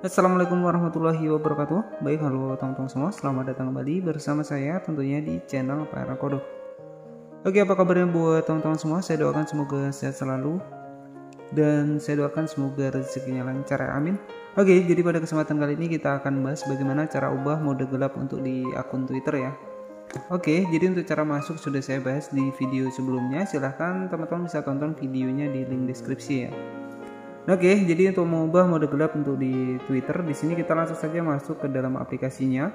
Assalamualaikum warahmatullahi wabarakatuh. Baik halo teman-teman semua. Selamat datang kembali bersama saya tentunya di channel Para Kodok. Oke apa kabarnya buat teman-teman semua? Saya doakan semoga sehat selalu Dan saya doakan semoga rezekinya lancar amin. Oke jadi pada kesempatan kali ini kita akan bahas Bagaimana cara ubah mode gelap untuk di akun Twitter ya. Oke, jadi untuk cara masuk sudah saya bahas di video sebelumnya. Silahkan teman-teman bisa tonton videonya di link deskripsi ya. Oke, jadi untuk mengubah mode gelap untuk di Twitter, di sini kita langsung saja masuk ke dalam aplikasinya.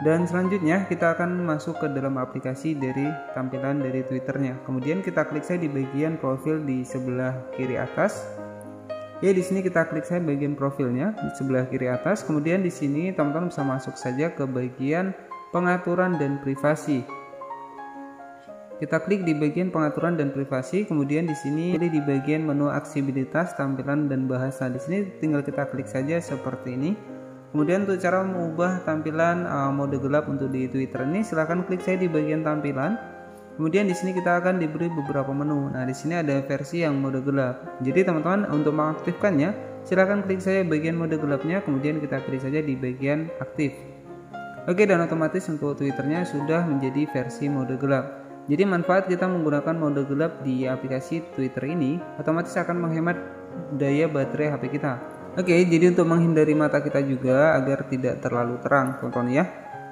Dan selanjutnya kita akan masuk ke dalam aplikasi dari tampilan dari Twitternya. Kemudian kita klik saja di bagian profil di sebelah kiri atas. Ya, di sini kita klik saja bagian profilnya di sebelah kiri atas. Kemudian di sini teman-teman bisa masuk saja ke bagian pengaturan dan privasi. Kita klik di bagian pengaturan dan privasi, kemudian di sini pilih di bagian menu aksibilitas, tampilan dan bahasa. Di sini tinggal kita klik saja seperti ini. Kemudian untuk cara mengubah tampilan uh, mode gelap untuk di Twitter ini silahkan klik saya di bagian tampilan. Kemudian di sini kita akan diberi beberapa menu. Nah, di sini ada versi yang mode gelap. Jadi teman-teman untuk mengaktifkannya silahkan klik saya bagian mode gelapnya, kemudian kita pilih saja di bagian aktif. Oke dan otomatis untuk Twitternya sudah menjadi versi mode gelap. Jadi manfaat kita menggunakan mode gelap di aplikasi Twitter ini otomatis akan menghemat daya baterai HP kita. Oke, jadi untuk menghindari mata kita juga agar tidak terlalu terang, tonton ya.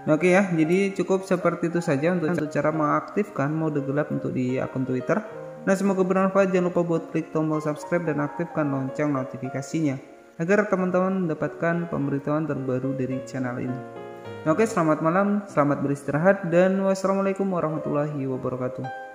Oke ya, jadi cukup seperti itu saja untuk, cara mengaktifkan mode gelap untuk di akun Twitter. Nah, semoga bermanfaat. Jangan lupa buat klik tombol subscribe dan aktifkan lonceng notifikasinya agar teman-teman mendapatkan pemberitahuan terbaru dari channel ini. Oke, selamat malam, selamat beristirahat, dan wassalamualaikum warahmatullahi wabarakatuh.